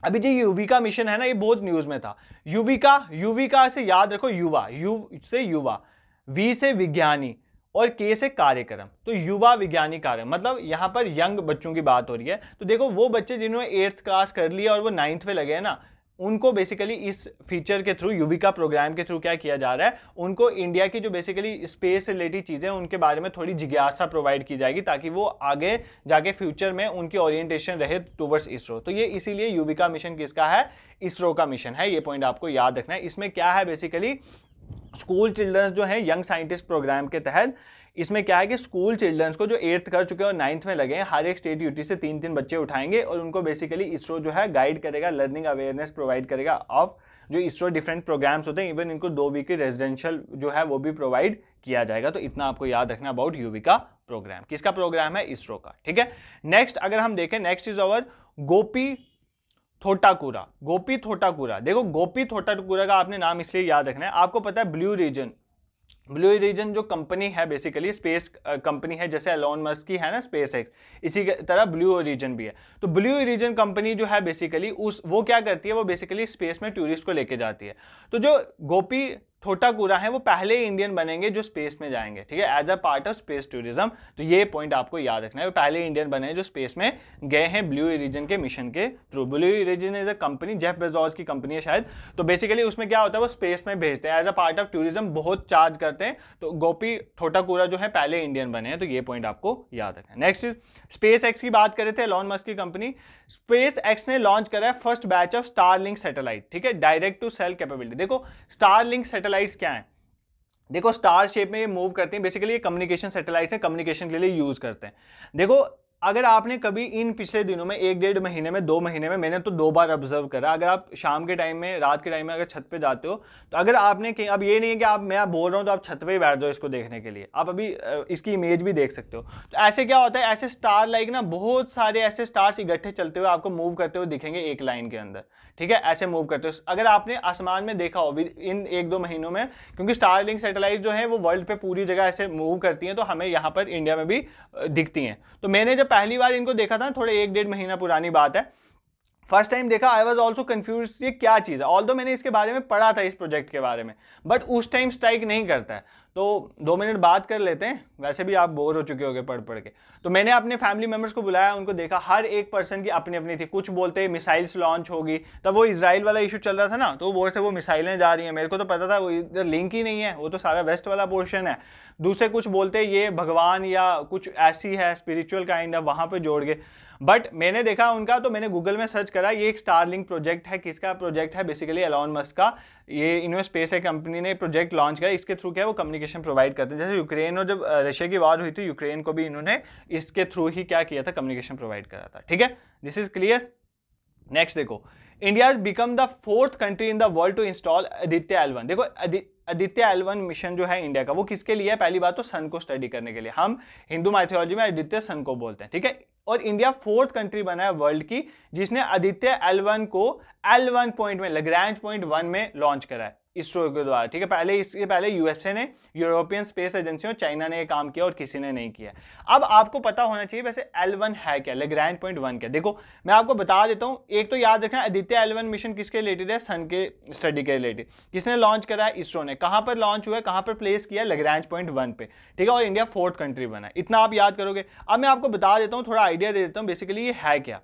अभी जो यूविका मिशन है ना, ये बहुत न्यूज़ में था। यूविका यूविका से याद रखो, युवा, यू, से युवा वी से विज्ञानी और के से कार्यक्रम। तो युवा विज्ञानी कार्य मतलब यहाँ पर यंग बच्चों की बात हो रही है। तो देखो, वो बच्चे जिन्होंने एट्थ क्लास कर लिया और वो नाइन्थ में लगे हैं ना, उनको बेसिकली इस फीचर के थ्रू युविका प्रोग्राम के थ्रू क्या किया जा रहा है? उनको इंडिया की जो बेसिकली स्पेस रिलेटेड चीज़ें उनके बारे में थोड़ी जिज्ञासा प्रोवाइड की जाएगी ताकि वो आगे जाके फ्यूचर में उनकी ओरिएंटेशन रहे टूवर्ड्स इसरो तो ये इसीलिए युविका मिशन किसका है? इसरो का मिशन है। ये पॉइंट आपको याद रखना है। इसमें क्या है बेसिकली स्कूल चिल्ड्रंस जो है, यंग साइंटिस्ट प्रोग्राम के तहत, इसमें क्या है कि स्कूल चिल्ड्रंस को जो एट्थ कर चुके हैं और नाइन्थ में लगे हैं, हर एक स्टेट यूटी से तीन तीन बच्चे उठाएँगे और उनको बेसिकली इसरो जो है गाइड करेगा लर्निंग अवेयरनेस प्रोवाइड करेगा ऑफ़ जो इसरो डिफरेंट प्रोग्राम्स होते हैं इवन इनको दो वीक की रेजिडेंशियल जो है वो भी प्रोवाइड किया जाएगा। तो इतना आपको याद रखना अबाउट यूवी का प्रोग्राम किसका प्रोग्राम है? इसरो का। ठीक है? नेक्स्ट अगर हम देखें next is our Gopi Thotakura, Gopi Thotakura. देखो, गोपी थोटाकुरा का आपने नाम इसलिए याद रखना है। आपको पता है ब्लू रीजन ब्लू रीजन जो कंपनी है बेसिकली स्पेस कंपनी है, जैसे अलोन मस्क की है ना स्पेस एक्स इसी तरह ब्लू रीजन भी है। तो ब्लू रीजन कंपनी जो है बेसिकली उस, वो क्या करती है? वो बेसिकली स्पेस में टूरिस्ट को लेके जाती है। तो जो गोपी थोटाकुरा है, वो पहले इंडियन बनेंगे जो स्पेस में जाएँगे, ठीक है? As a part of space tourism तो ये पॉइंट आपको याद रखना है, वो पहले इंडियन बने हैं जो स्पेस में गए हैं ब्लू रीजन के मिशन के through Blue Origin is a company Jeff Bezos की कंपनी है शायद। तो बेसिकली उसमें क्या होता है, वो स्पेस में भेजते हैं। As a part of tourism बहुत चार्ज करते हैं। तो गोपी थोटाकुरा जो है, पहले इंडियन बने हैं तो ये पॉइंट आपको याद रखना है। नेक्स्ट स्पेस एक्स की बात करे थे लॉन मस्क की कंपनी स्पेस एक्स ने लॉन्च करा है first batch of Starlink satellite ठीक है? डायरेक्ट टू सेल कैपेबिलिटी देखो स्टार लिंक सेटेलाइट क्या है? देखो स्टार शेप में ये मूव करते हैं. बेसिकली ये कम्युनिकेशन सेटेलाइट्स हैं. कम्युनिकेशन के लिए यूज़ करते हैं. देखो अगर आपने कभी इन पिछले दिनों में, एक डेढ़ महीने में, दो महीने में, मैंने तो दो बार ऑब्ज़र्व करा, अगर आप शाम के टाइम में, रात के टाइम में अगर छत पे जाते हो तो अगर आपने कहीं, अब ये नहीं है कि आप, मैं बोल रहा हूँ तो आप छत पे ही बैठ जाओ इसको देखने के लिए। आप अभी इसकी इमेज भी देख सकते हो। तो ऐसे क्या होता है, ऐसे स्टार लाइक ना, बहुत सारे ऐसे स्टार्स इकट्ठे चलते हुए आपको मूव करते हुए दिखेंगे एक लाइन के अंदर। ठीक है? ऐसे मूव करते हो अगर आपने आसमान में देखा हो इन एक दो महीनों में, क्योंकि स्टारलिंक सैटेलाइट जो है, वो वर्ल्ड पे पूरी जगह ऐसे मूव करती हैं तो हमें यहाँ पर इंडिया में भी दिखती हैं। तो मैंने जब पहली बार इनको देखा था थोड़े एक डेढ़ महीना पुरानी बात है। फ़र्स्ट टाइम देखा आई वॉज़ ऑल्सो कन्फ्यूज़ ये क्या चीज़ है। ऑल मैंने इसके बारे में पढ़ा था, इस प्रोजेक्ट के बारे में। बट उस टाइम स्ट्राइक नहीं करता है। तो दो मिनट बात कर लेते हैं। वैसे भी आप बोर हो चुके होगे पढ़ पढ़ के। तो मैंने अपने फैमिली मेंबर्स को बुलाया, उनको देखा, हर एक पर्सन की अपनी अपनी थी। कुछ बोलते मिसाइल्स लॉन्च होगी। तब वो इसराइल वाला इशू चल रहा था ना तो वो बोलते वो मिसाइलें जा रही हैं। मेरे को तो पता था, वो इधर लिंक ही नहीं है। वो तो सारा वेस्ट वाला पोर्शन है। दूसरे कुछ बोलते ये भगवान या कुछ ऐसी है स्पिरिचुअल काइंड है, वहाँ पर जोड़ के। बट मैंने देखा उनका तो मैंने गूगल में सर्च करा, ये एक स्टारलिंक प्रोजेक्ट है, किसका प्रोजेक्ट है? बेसिकली एलॉन मस्क का। ये इन्होंने स्पेस कंपनी ने प्रोजेक्ट लॉन्च किया इसके थ्रू क्या है? वो कम्युनिकेशन प्रोवाइड करते हैं। जैसे यूक्रेन और जब रशिया की वार हुई थी यूक्रेन को भी इन्होंने इसके थ्रू ही क्या किया था? कम्युनिकेशन प्रोवाइड करा था। ठीक है? दिस इज़ क्लियर नेक्स्ट देखो। India has become the fourth country in the world to install Aditya L one देखो आदित्य एलवन मिशन जो है इंडिया का, वो किसके लिए है? पहली बात तो सन को स्टडी करने के लिए। हम हिंदू माइथोलॉजी में आदित्य सन को बोलते हैं, ठीक है? और इंडिया फोर्थ कंट्री बना है वर्ल्ड की, जिसने आदित्य एलवन को एल वन पॉइंट में लग्रैंज पॉइंट वन में लॉन्च करा है। इसरो के द्वारा, ठीक है? पहले इसके पहले यूएसए ने यूरोपियन स्पेस एजेंसी और चाइना ने ये काम किया और किसी ने नहीं किया। अब आपको पता होना चाहिए, वैसे एल वन है क्या? लेग्रैंड पॉइंट वन क्या? देखो, मैं आपको बता देता हूँ, एक तो याद रखना आदित्य एल वन मिशन किसके रिलेटेड है? सन के स्टडी के रिलेटेड किसने लॉन्च करा है? इसरो ने। कहाँ पर लॉन्च हुआ है? कहाँ पर प्लेस किया लेग्रैंड पॉइंट वन पे। ठीक है? और इंडिया फोर्थ कंट्री बना इतना आप याद करोगे। अब मैं आपको बता देता हूँ, थोड़ा आइडिया दे देता हूँ बेसिकली ये है क्या?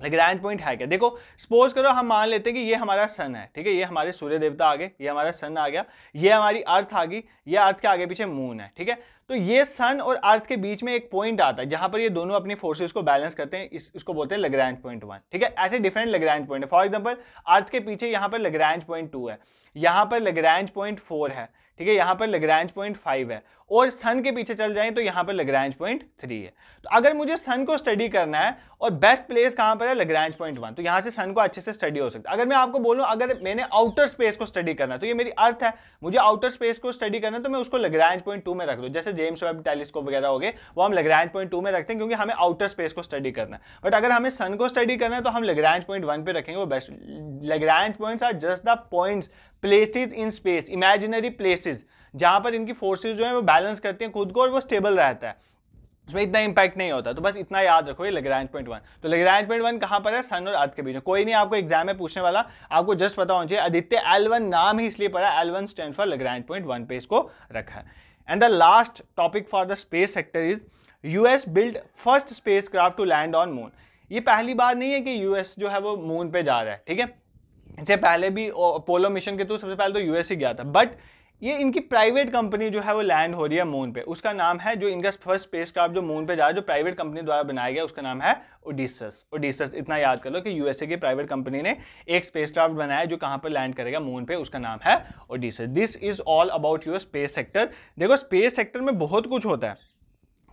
लग्रांज पॉइंट है क्या। देखो सपोज़ करो हम मान लेते हैं कि ये हमारा सन है ठीक है? ये हमारे सूर्य देवता आ गए ये हमारा सन आ गया ये हमारी अर्थ आ गई ये अर्थ के आगे पीछे मून है ठीक है? तो ये सन और अर्थ के बीच में एक पॉइंट आता है जहाँ पर ये दोनों अपनी फोर्सेस को बैलेंस करते हैं इस, इसको बोलते हैं लग्रांज पॉइंट वन ठीक है? ऐसे डिफरेंट लग्रांज पॉइंट है। फॉर एग्ज़ाम्पल अर्थ के पीछे यहाँ पर लग्रांज पॉइंट टू है यहाँ पर लग्रांज पॉइंट फोर है ठीक है? यहाँ पर लग्रांज पॉइंट फाइव है और सन के पीछे चल जाएँ तो यहाँ पर लग्रांज पॉइंट थ्री है। तो अगर मुझे सन को स्टडी करना है, और बेस्ट प्लेस कहाँ पर है? लग्रांज पॉइंट वन तो यहाँ से सन को अच्छे से स्टडी हो सकता है। अगर मैं आपको बोलूँ, अगर मैंने आउटर स्पेस को स्टडी करना है तो ये मेरी अर्थ है। मुझे आउटर स्पेस को स्टडी करना है तो मैं उसको लग्रांज पॉइंट टू में रख दूँ। जैसे जेम्स वेब टेलीस्कोप वगैरह हो गए, वो हम लग्रांज पॉइंट टू में रखते हैं, क्योंकि हमें आउटर स्पेस को स्टडी करना है। बट अगर हमें सन को स्टडी करना है तो हम लग्रांज पॉइंट वन पे रखेंगे, वो best Lagrange points are just the points places in space imaginary places जहाँ पर इनकी फोर्सेज जो है वो बैलेंस करती हैं खुद को और वो स्टेबल रहता है। उसमें इतना इंपैक्ट नहीं होता। तो बस इतना याद रखो, ये लग्रांज पॉइंट वन तो लग्रांज पॉइंट वन कहाँ पर है? सन और अर्थ के बीच में। कोई नहीं, आपको एग्ज़ाम में पूछने वाला, आपको जस्ट पता होना चाहिए, आदित्य एल वन नाम ही इसलिए पड़ा L one stand for Lagrange point one पे इसको रखा है। And the last topic for the space sector is US build first spacecraft to land on moon ये पहली बार नहीं है कि यूएस जो है वो मून पे जा रहा है, ठीक है? इससे पहले भी अपोलो मिशन के थ्रू सबसे पहले तो यूएस ही गया था। बट ये इनकी प्राइवेट कंपनी जो है वो लैंड हो रही है मून पे। उसका नाम है जो इनका फ़र्स्ट स्पेस जो मून पे जा रहा है, जो प्राइवेट कंपनी द्वारा बनाया गया, उसका नाम है ओडिसस ओडिसस इतना याद कर लो कि यूएसए की प्राइवेट कंपनी ने एक स्पेस क्राफ्ट बनाया जो कहाँ पर लैंड करेगा मून पे, उसका नाम है Odysseus this is all about your space sector देखो स्पेस सेक्टर में बहुत कुछ होता है।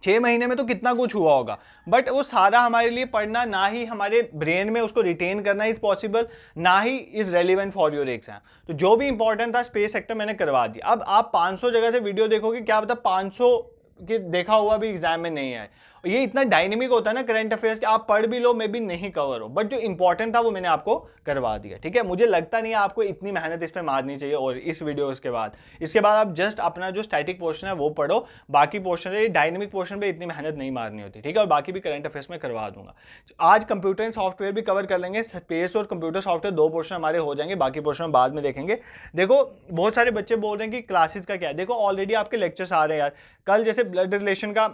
छः महीने में तो कितना कुछ हुआ होगा। बट वो सारा हमारे लिए पढ़ना, ना ही हमारे ब्रेन में उसको रिटेन करना इज़ पॉसिबल ना ही is relevant for your exam तो जो भी इंपॉर्टेंट था स्पेस सेक्टर मैंने करवा दिया। अब आप 500 जगह से वीडियो देखोगे, क्या पता 500 के देखा हुआ भी एग्ज़ाम में नहीं आए। ये इतना डायनेमिक होता है ना करंट अफेयर्स कि आप पढ़ भी लो, मे भी नहीं कवर हो। बट जो इंपॉर्टेंट था वो मैंने आपको करवा दिया, ठीक है? मुझे लगता नहीं है आपको इतनी मेहनत इस पर मारनी चाहिए और इस वीडियो के बाद। इसके बाद आप जस्ट अपना जो स्टैटिक पोर्शन है वो पढ़ो, बाकी पोर्शन है डायनेमिक पोर्शन पर इतनी मेहनत नहीं मारनी होती, ठीक है? और बाकी भी करंट अफेयर्स में करवा दूँगा। आज कंप्यूटर एंड सॉफ्टवेयर भी कवर कर लेंगे स्पेस और कंप्यूटर सॉफ्टवेयर दो पोर्शन हमारे हो जाएँगे, बाकी पोर्शन बाद में देखेंगे। देखो, बहुत सारे बच्चे बोल रहे हैं कि क्लासेस का क्या है? देखो ऑलरेडी आपके लेक्चर्स आ रहे हैं यार। कल जैसे ब्लड रिलेशन का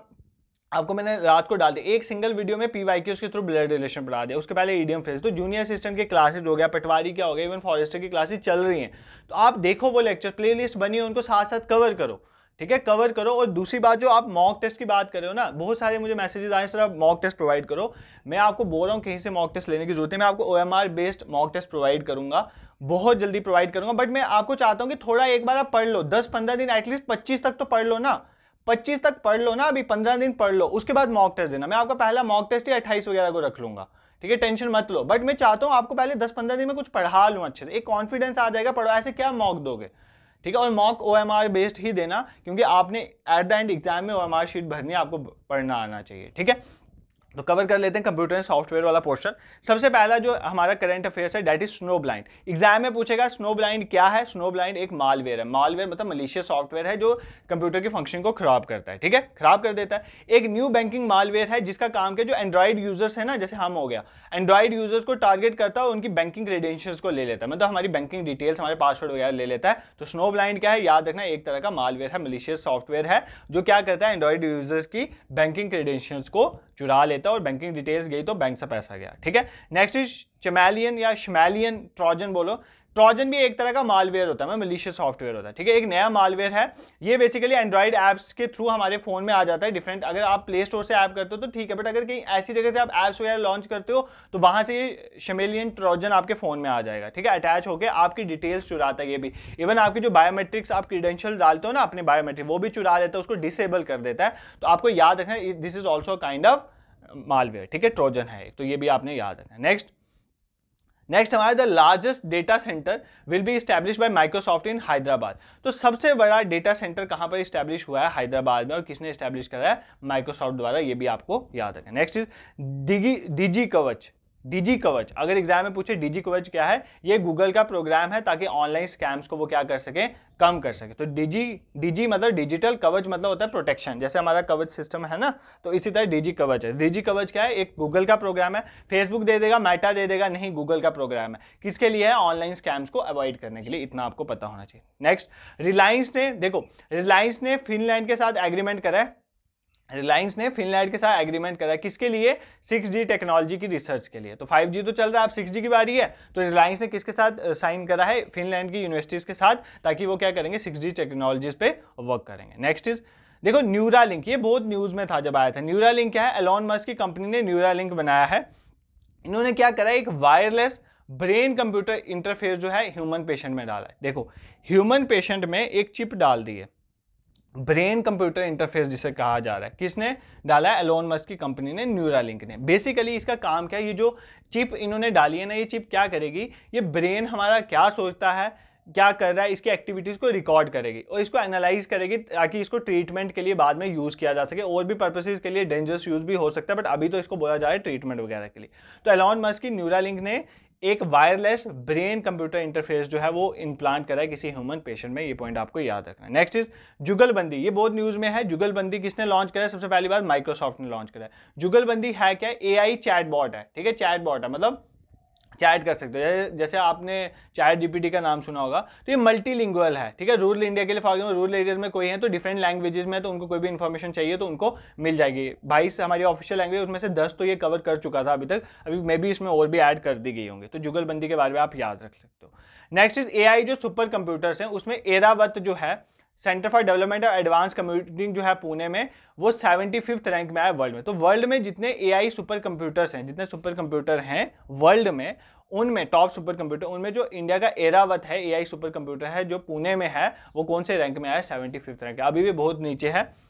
आपको मैंने रात को डाल दिया। एक सिंगल वीडियो में पी वाई के थ्रू ब्लड रिलेशन पढ़ा दिया। उसके पहले ईडीएम फ़ेज़ तो जूनियर असिस्टेंट के क्लासेज हो गया, पटवारी क्या हो गया इवन फॉरेस्टर की क्लासेज चल रही हैं। तो आप देखो वो लेक्चर प्ले लिस्ट बनी है, उनको साथ साथ कवर करो। ठीक है? कवर करो और दूसरी बात, जो आप मॉक टेस्ट की बात कर रहे हो ना, बहुत सारे मुझे मैसेजेस आए, सर आप मॉक टेस्ट प्रोवाइड करो। मैं आपको बोल रहा हूँ, कहीं से मॉक टेस्ट लेने की ज़रूरत है मैं आपको OMR based mock test provide करूँगा। बहुत जल्दी प्रोवाइड करूँगा। बट मैं आपको चाहता हूँ कि थोड़ा एक बार आप पढ़ लो। दस पंद्रह दिन एटलीस्ट पच्चीस तक तो पढ़ लो ना। पच्चीस तक पढ़ लो ना, अभी पंद्रह दिन पढ़ लो, उसके बाद मॉक टेस्ट देना। मैं आपका पहला मॉक टेस्ट ही अट्ठाईस वगैरह को रख लूँगा। ठीक है टेंशन मत लो। बट मैं चाहता हूँ आपको पहले दस पंद्रह दिन में कुछ पढ़ा लूँ अच्छे से। एक कॉन्फिडेंस आ जाएगा, पढ़ो, ऐसे क्या मॉक दोगे? ठीक है, और mock O M R based ही देना, क्योंकि आपने एट द एंड एग्ज़ाम में ओ एम आर शीट भरनी आपको पढ़ना आना चाहिए। ठीक है? तो कवर कर लेते हैं कंप्यूटर एंड सॉफ्टवेयर वाला पोर्शन सबसे पहला जो हमारा करंट अफेयर्स है that is snow blind exam में पूछेगा स्नो ब्लाइंड क्या है? स्नो ब्लाइंड एक मालवेयर है. मालवेयर मतलब मलेशियस सॉफ्टवेयर है जो कंप्यूटर की फ़ंक्शन को खराब करता है, ठीक है? खराब कर देता है। एक न्यू बैंकिंग मालवेयर है जिसका काम क्या जो एंड्रॉइड यूज़र्स है ना, जैसे हम हो गया। एंड्रॉइड यूज़र्स को टारगेट करता है उनकी बैंकिंग क्रेडेंशियल्स को ले लेता है। मतलब हमारी बैंकिंग डिटेल्स हमारे पासवर्ड वगैरह ले लेता है। तो स्नो ब्लाइंड क्या है? याद रखना, एक तरह का मालवेयर है मलेशियस सॉफ्टवेयर है, जो क्या करता है? एंड्रॉइड यूज़र्स की बैंकिंग क्रेडेंशियल्स को चुरा लेता और बैंकिंग डिटेल्स गई तो बैंक से पैसा गया, ठीक है? नेक्स्ट इज़ चमैलियन या शमैलियन ट्रॉजन बोलो। ट्रॉजन भी एक तरह का मालवेयर होता है मलिशियस सॉफ्टवेयर होता है, ठीक है? एक नया मालवेयर है। ये बेसिकली एंड्रॉइड ऐप्स के थ्रू हमारे फ़ोन में आ जाता है डिफरेंट अगर आप प्ले स्टोर से ऐप करते हो तो ठीक है बट अगर कहीं ऐसी जगह से आप ऐप्स वगैरह लॉन्च करते हो तो वहाँ से ये शमेलियन ट्रॉजन आपके फ़ोन में आ जाएगा, ठीक है? अटैच होकर आपकी डिटेल्स चुराता है ये भी। इवन आपकी जो बायोमेट्रिक्स आप क्रीडेंशियल डालते हो ना, अपने बायोमेट्रिक वो भी चुरा लेता है, उसको डिसेबल कर देता है। तो आपको याद रखना this is also kind of malware ठीक है? ट्रोजन है तो ये भी आपने याद रखना। नेक्स्ट नेक्स्ट हमारे the largest data centre will be establish by Microsoft in Hyderabad तो सबसे बड़ा डेटा सेंटर कहाँ पर स्टैब्लिश हुआ है? हैदराबाद में और किसने स्टैब्लिश करा है? माइक्रोसॉफ्ट द्वारा, ये भी आपको याद रखें नेक्स्ट इज़ डिजी कवच डीजी कवच। अगर एग्ज़ाम में पूछे, डीजी कवच क्या है? ये गूगल का प्रोग्राम है ताकि ऑनलाइन स्कैम्स को वो क्या कर सके, कम कर सके। तो डीजी डीजी मतलब डिजिटल कवच मतलब होता है प्रोटेक्शन जैसे हमारा कवच सिस्टम है ना तो इसी तरह डीजी कवच है। डीजी कवच क्या है? एक गूगल का प्रोग्राम है। फेसबुक दे देगा मेटा दे देगा, नहीं गूगल का प्रोग्राम है। किसके लिए है? ऑनलाइन स्कैम्स को अवॉइड करने के लिए। इतना आपको पता होना चाहिए। नेक्स्ट रिलायंस ने, देखो रिलायंस ने फिनलैंड के साथ एग्रीमेंट करा है। रिलायंस ने फिनलैंड के साथ एग्रीमेंट करा किसके लिए? 6G टेक्नोलॉजी की रिसर्च के लिए। तो 5G तो चल रहा है, अब 6G की बारी है। तो रिलायंस ने किसके साथ साइन करा है? फिनलैंड की यूनिवर्सिटीज़ के साथ, ताकि वो क्या करेंगे? 6G टेक्नोलॉजीज़ पे वर्क करेंगे। नेक्स्ट इज़ देखो न्यूरा लिंक ये बहुत न्यूज़ में था जब आया था। न्यूरा लिंक क्या है? एलॉन मस्क की कंपनी ने न्यूरा लिंक बनाया है। इन्होंने क्या करा एक वायरलेस ब्रेन कंप्यूटर इंटरफेस जो है ह्यूमन पेशेंट में डाला है। देखो ह्यूमन पेशेंट में एक चिप डाल दी है। ब्रेन कंप्यूटर इंटरफेस जिसे कहा जा रहा है। किसने डाला है? एलोन मस्क की कंपनी ने न्यूरा लिंक ने। बेसिकली इसका काम क्या है? ये जो चिप इन्होंने डाली है ना, ये चिप क्या करेगी? ये ब्रेन हमारा क्या सोचता है, क्या कर रहा है, इसकी एक्टिविटीज़ को रिकॉर्ड करेगी और इसको एनालाइज करेगी ताकि इसको ट्रीटमेंट के लिए बाद में यूज़ किया जा सके। और भी पर्पसेज के लिए डेंजरस यूज़ भी हो सकता है बट अभी तो इसको बोला जा रहा है ट्रीटमेंट वगैरह के लिए। तो एलॉन मस्क की न्यूरा लिंक ने एक वायरलेस ब्रेन कंप्यूटर इंटरफेस जो है वो इंप्लांट करा है किसी ह्यूमन पेशेंट में, ये पॉइंट आपको याद रखना है। नेक्स्ट इज़ जुगलबंदी। ये बहुत न्यूज़ में है। जुगलबंदी किसने लॉन्च करा है? सबसे पहली बात माइक्रोसॉफ्ट ने लॉन्च करा है। जुगलबंदी है क्या? ए आई चैट बॉट है। ठीक है? चैट बॉट है। मतलब चैट कर सकते हो। जैसे आपने चैट जीपीटी का नाम सुना होगा तो ये मल्टीलिंगुअल है, ठीक है? रूरल इंडिया के लिए फॉर रूरल एरियाज़ में कोई है तो डिफरेंट लैंग्वेजेस में तो उनको कोई भी इन्फॉर्मेशन चाहिए तो उनको मिल जाएगी। बाईस हमारी ऑफिशियल लैंग्वेज उसमें से दस तो ये कवर कर चुका था अभी तक। अभी मे भी इसमें और भी ऐड कर दी गई होंगी। तो जुगलबंदी के बारे में आप याद रख सकते हो। नेक्स्ट इज़ एआई जो सुपर कंप्यूटर्स हैं, उसमें एरावत जो है सेंटर फॉर डेवलपमेंट और एडवांस कंप्यूटिंग जो है पुणे में, वो सेवेंटी फिफ्थ रैंक में आया वर्ल्ड में। तो वर्ल्ड में जितने एआई सुपर कंप्यूटर्स हैं, जितने सुपर कंप्यूटर हैं वर्ल्ड में, उनमें टॉप सुपर कंप्यूटर उनमें जो इंडिया का एरावत है एआई सुपर कंप्यूटर है, जो पुणे में है, वो कौन से रैंक में आया? Seventy fifth rank. अभी भी बहुत नीचे है।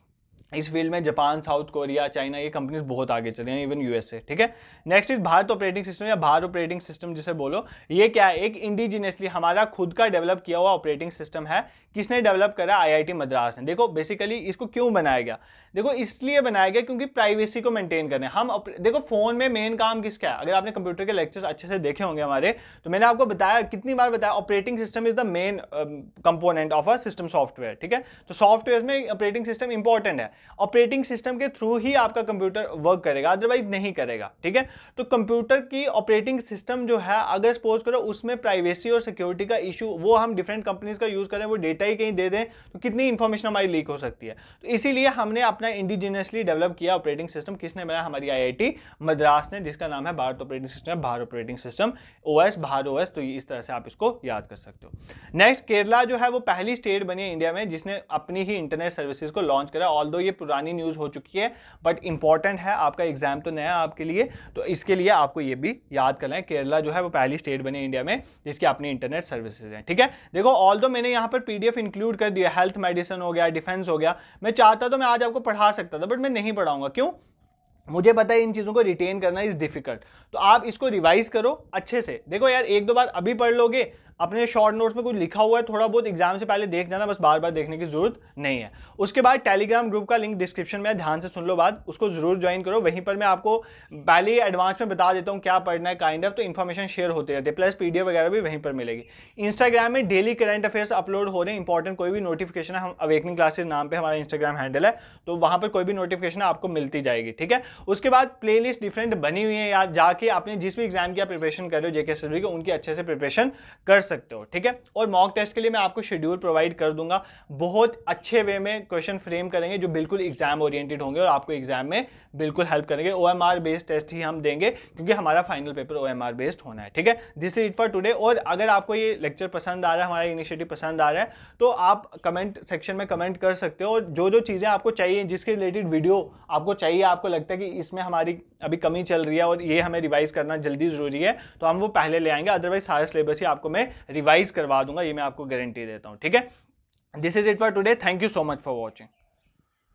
इस फ़ील्ड में जापान, साउथ कोरिया, चाइना, ये कंपनीज़ बहुत आगे चल हैं इवन यूएसए ठीक है? Next is Bharat operating system या भारत ऑपरेटिंग सिस्टम जिसे बोलो, ये क्या है? एक इंडिजिनियसली हमारा खुद का डेवलप किया हुआ ऑपरेटिंग सिस्टम है। किसने डेवलप करा? आईआईटी मद्रास ने। देखो बेसिकली इसको क्यों बनाया गया? देखो, इसलिए बनाया गया क्योंकि प्राइवेसी को मेंटेन करने हम देखो फ़ोन में मेन काम किसका है? अगर आपने कंप्यूटर के लेक्चर्स अच्छे से देखे होंगे हमारे तो मैंने आपको बताया, कितनी बार बताया operating system is the main component of a system software ठीक है? तो सॉफ्टवेयर में ऑपरेटिंग सिस्टम इंपॉर्टेंट है। ऑपरेटिंग सिस्टम के थ्रू ही आपका कंप्यूटर वर्क करेगा अदरवाइज़ नहीं करेगा, ठीक है? तो कंप्यूटर की ऑपरेटिंग सिस्टम जो है, अगर सपोज़ करो उसमें प्राइवेसी और सिक्योरिटी का इशू वो हम डिफरेंट कंपनीज़ का यूज़ करें, वो डेटा ही कहीं दे दें तो कितनी इंफॉर्मेशन हमारी लीक हो सकती है? तो इसीलिए हमने अपना इंडिजिनियसली डेवलप किया ऑपरेटिंग सिस्टम किसने बनाया? हमारी आईआईटी मद्रास ने, जिसका नाम है Bharat operating system Bharat operating system O S Bharat तो इस तरह से आप इसको याद कर सकते हो। नेक्स्ट केरला जो है, वो पहली स्टेट बनी है इंडिया में, जिसने अपनी ही इंटरनेट सर्विसेज़ को लॉन्च करा ऑल ये पुरानी न्यूज़ हो चुकी है बट इंपॉर्टेंट है, आपका एग्ज़ाम तो नया आपके लिए तो इसके लिए आपको ये भी याद करना है केरला जो है वो पहली स्टेट बनी इंडिया में, जिसकी अपनी इंटरनेट सर्विसेज़ है, ठीक है? देखो ऑल दो मैंने यहाँ पर पीडीएफ इंक्लूड कर दिया हेल्थ मेडिसिन हो गया डिफेंस हो गया, मैं चाहता तो मैं आज आपको पढ़ा सकता था बट मैं नहीं पढ़ाऊँगा, क्यों? मुझे पता है इन चीज़ों को रिटेन करना इज़ डिफ़िकल्ट तो आप इसको रिवाइज करो अच्छे से। देखो यार, एक दो बार अभी पढ़ लोगे अपने शॉर्ट नोट्स में कुछ लिखा हुआ है, थोड़ा बहुत एग्ज़ाम से पहले देख जाना, बस बार बार देखने की ज़रूरत नहीं है। उसके बाद टेलीग्राम ग्रुप का लिंक डिस्क्रिप्शन में ध्यान से सुन लो बात, उसको ज़रूर ज्वाइन करो। वहीं पर मैं आपको पहले ही एडवांस में बता देता हूँ क्या पढ़ना है काइंड ऑफ़ तो इन्फॉर्मेशन शेयर होते रहते प्लस पीडीएफ वगैरह भी वहीं पर मिलेगी। इंस्टाग्राम में डेली करंट अफेयर्स अपलोड हो रहे हैं इंपॉर्टेंट कोई भी नोटिफिकेशन है, हम अवेकनिंग क्लासेस नाम पर हमारा इंस्टाग्राम हैंडल है तो वहाँ पर कोई भी नोटिफिकेशन आपको मिलती जाएगी, ठीक है? उसके बाद प्ले डिफरेंट बनी हुई है, या जाके आपने जिस भी एग्ज़ाम की आप प्रिपरेशन कर रहे हो जेके एस की, उनकी अच्छे से प्रिपरेशन कर सकते हो, ठीक है? और मॉक टेस्ट के लिए मैं आपको शेड्यूल प्रोवाइड कर दूँगा। बहुत अच्छे वे में क्वेश्चन फ्रेम करेंगे जो बिल्कुल एग्ज़ाम ओरिएंटेड होंगे और आपको एग्ज़ाम में बिल्कुल हेल्प करेंगे। O M R based test ही हम देंगे क्योंकि हमारा final paper O M R based होना है, ठीक है? This is it for today और अगर आपको ये लेक्चर पसंद आ रहा है, हमारा इनिशिएटिव पसंद आ रहा है तो आप कमेंट सेक्शन में कमेंट कर सकते हो। और जो जो चीज़ें आपको चाहिए, जिसके रिलेटेड वीडियो आपको चाहिए, आपको लगता है कि इसमें हमारी अभी कमी चल रही है और ये हमें रिवाइज करना जल्दी ज़रूरी है तो हम वो पहले ले आएँगे। अदरवाइज़ सारे सिलेबस ही आपको मैं रिवाइज करवा दूँगा, ये मैं आपको गारंटी देता हूँ, ठीक है? This is it for today thank you so much for watching